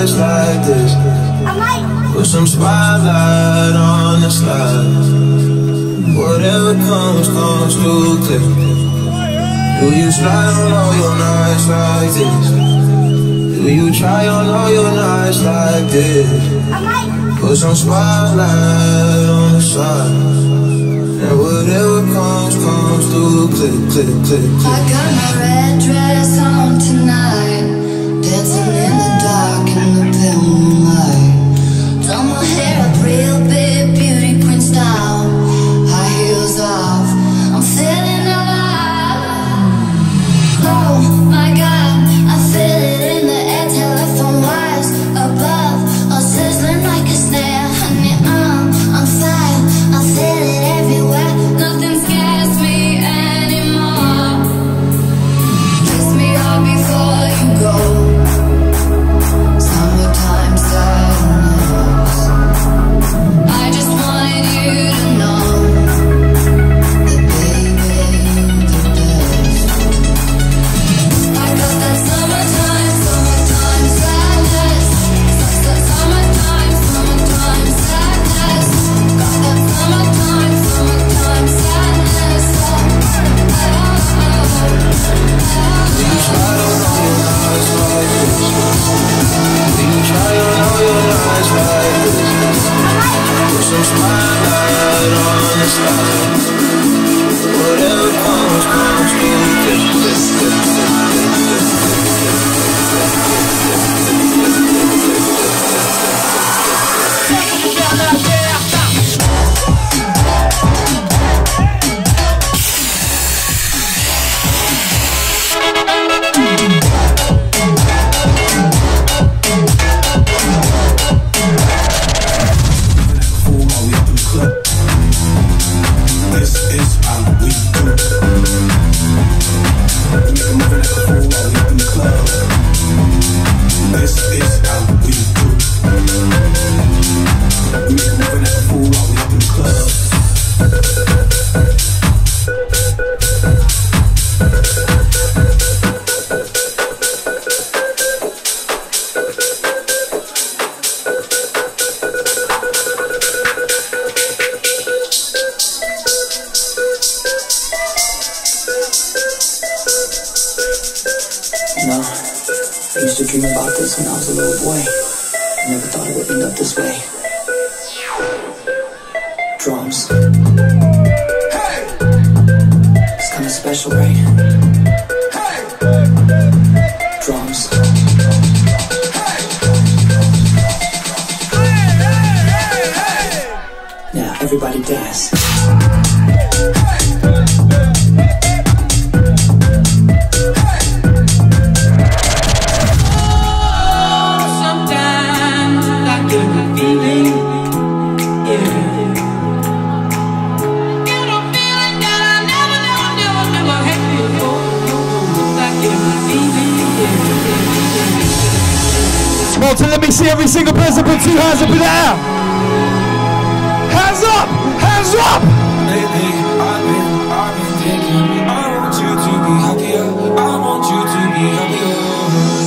nights like this? Put some spotlight on the slide. Whatever comes, comes too clear. Do you slide on all your nights like this? Do you try on all your nights like this? Put some spotlight on the side. And whatever comes, comes through. Click, click, click, click. I got my red dress on tonight, dancing in the dark in dream about this when I was a little boy. I never thought it would end up this way. Drums. It's kind of special, right? Drums. Now, everybody dance. See every single person put two hands up in the air. Hands up! Hands up! Lately, I've been, I've been thinking I want you to be happier I want you to be happier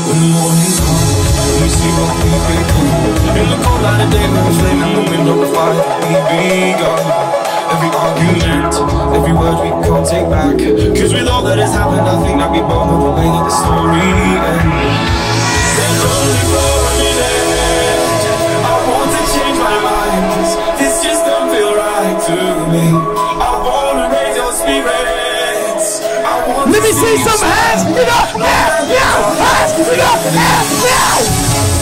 When the morning comes We see what we've In the cold light of day we're flaming the fire We've begun Every argument Every word we can't take back Cause with all that has happened I think that we both know the way that the story ends left I want to change my mind Cause this just don't feel right to me I wanna raise your spirits I want Let me see some hands! You know, yeah, yeah, hands! You know, yeah, yeah!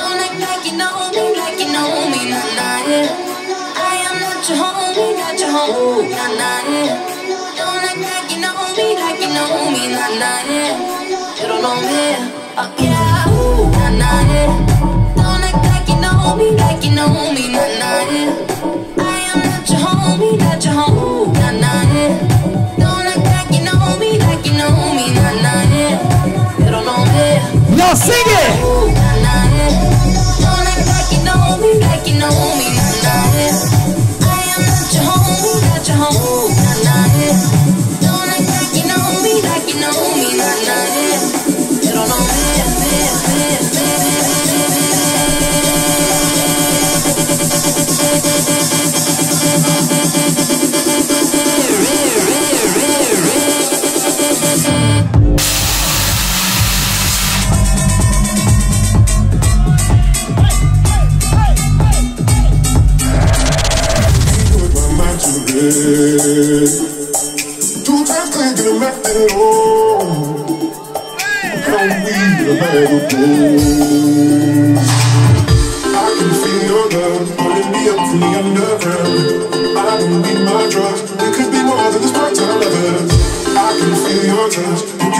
Don't act like you know me, like you know me, nah, nah, yeah. I am not your homie, not Two times clean and left it.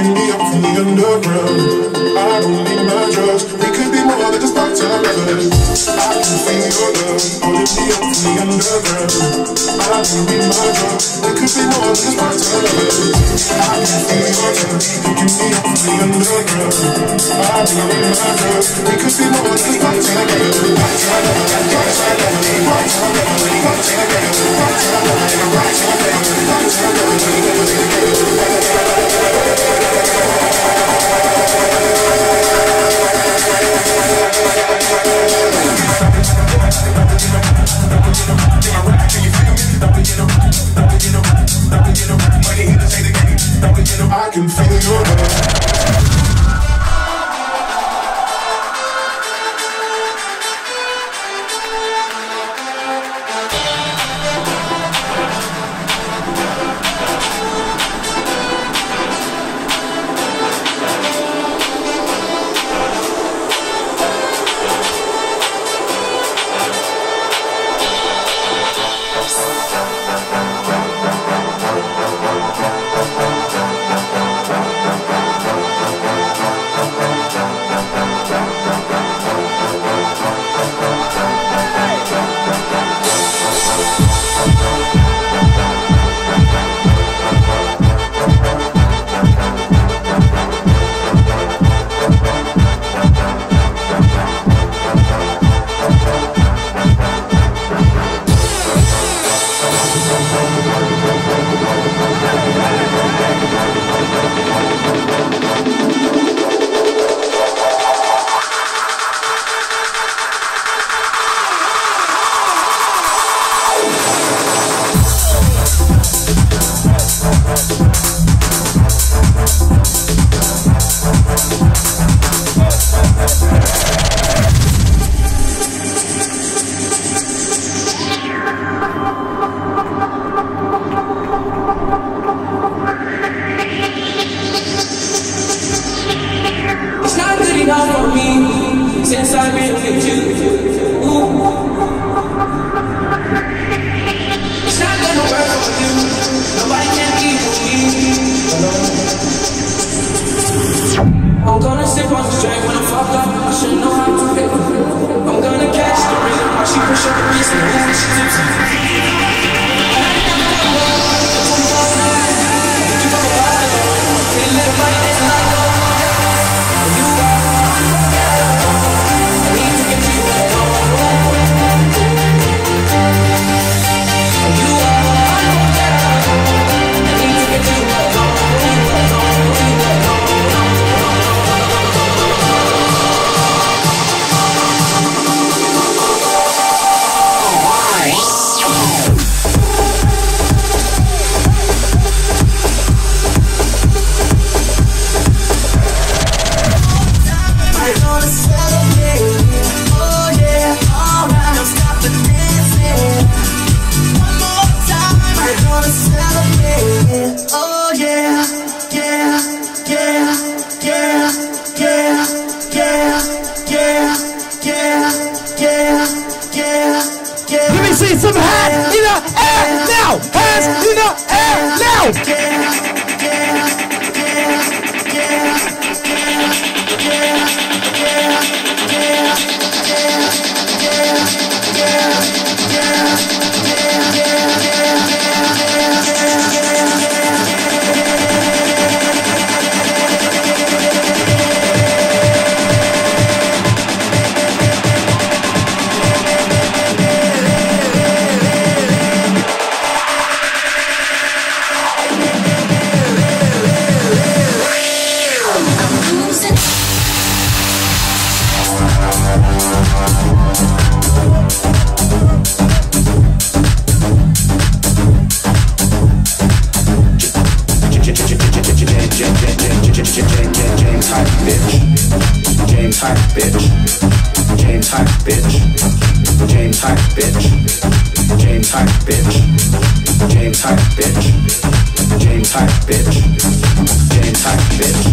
Picking me up from the underground. I don't need my drugs. We could be more than just part-time lovers. I can feel your love pulling me up from the underground. I don't need my drugs. We could be more than just part-time lovers. I can the underground. Than just part-time lovers. I see some hands in the air now. Hands in the air now. James Hype bitch. James Hype bitch. James Hype bitch. James Hype bitch. James Hype bitch.